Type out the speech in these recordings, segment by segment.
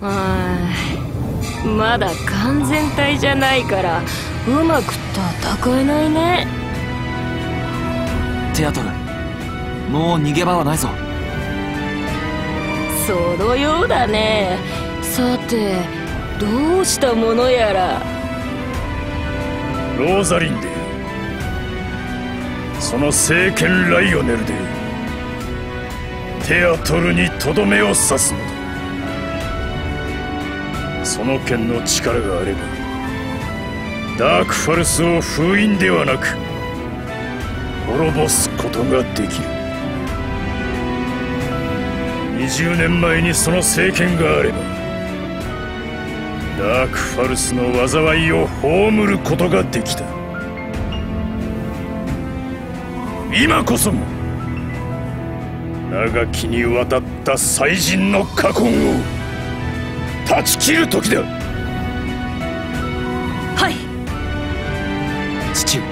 まだ完全体じゃないからうまく戦えないね。テアトルもう逃げ場はないぞ。そのようだね。さてどうしたものやら。ローザリンデその聖剣ライオネルでテアトルにとどめを刺すのだその剣の力があればダークファルスを封印ではなく滅ぼすことができる。20年前にその聖剣があればダークファルスの災いを葬ることができた。今こそも長きにわたった祭人の禍根を断ち切る時だはい。父上。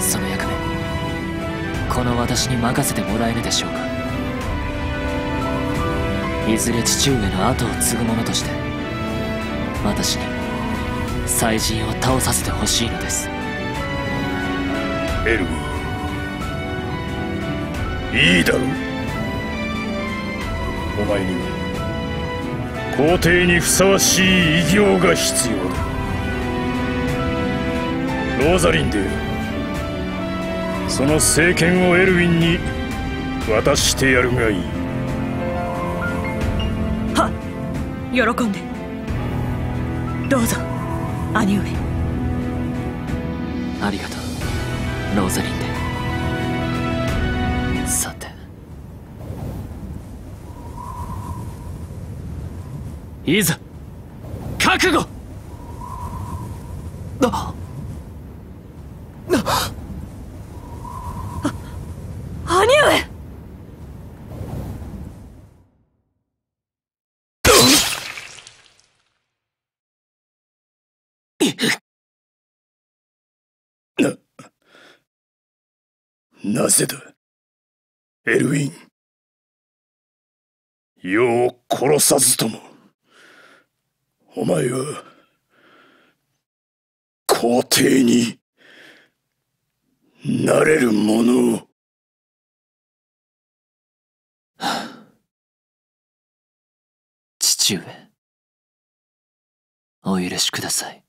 その役目。この私に任せてもらえぬでしょうか。いずれ父上の後を継ぐ者として私に祭人を倒させてほしいのです。エルヴィいいだろう。お前には皇帝にふさわしい偉業が必要だ。ローザリンデーその政権をエルウィンに渡してやるがいい。は喜んで。どうぞ兄上。ありがとうローザリンデいざ覚悟。あ兄上。なぜだエルウィン。世を殺さずともお前は皇帝になれるものを。父上お許しください。